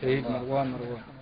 شهيد مروان مروان.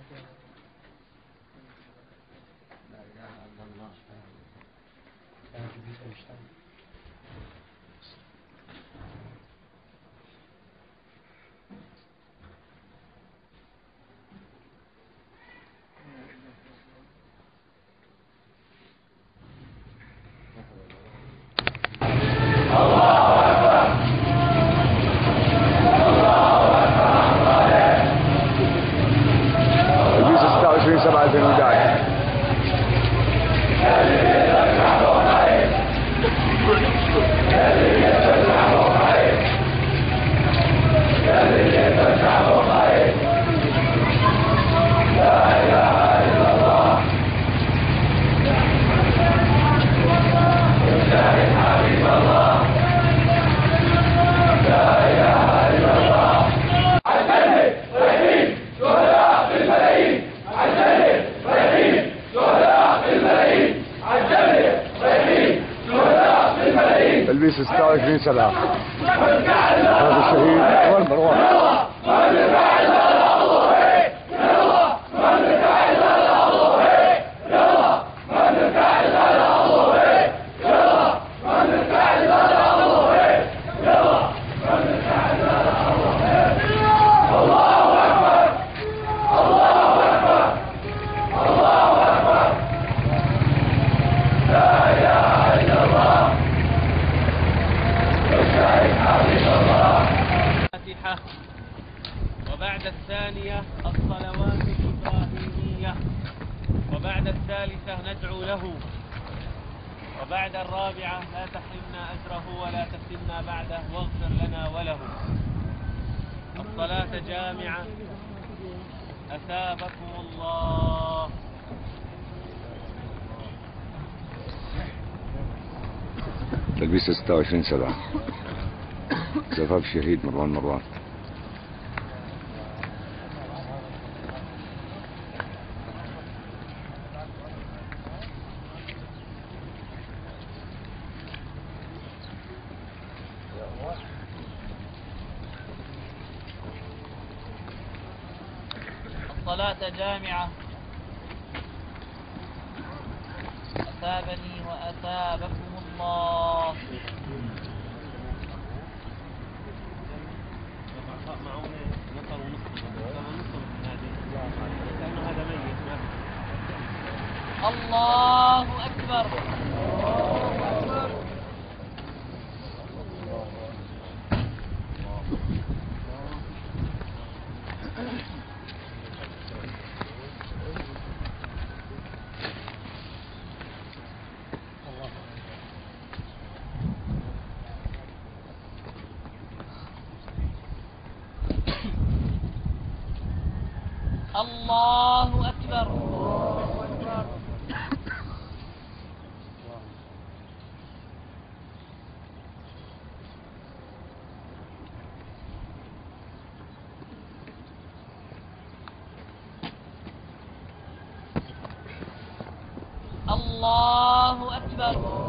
البيس 26 7 هذا الشهيد مروان الفاتحة. وبعد الثانية الصلوات الإبراهيمية. وبعد الثالثة ندعو له. وبعد الرابعة لا تحرمنا أجره ولا تفتنا بعده واغفر لنا وله. الصلاة جامعة. أثابكم الله. البيس 26 7 زفاف الشهيد مروان مروان. الصلاة جامعة. أثابني وأثابكم الله. الله أكبر. الله أكبر. الله أكبر.